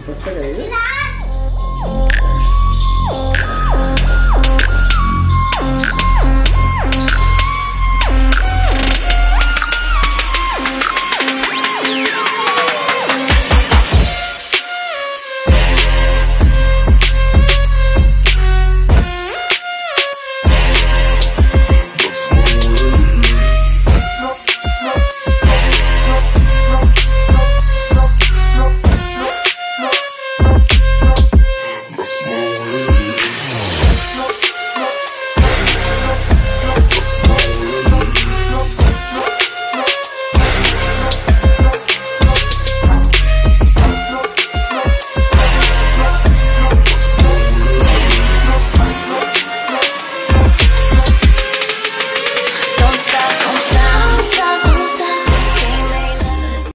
¿Estás pegadita?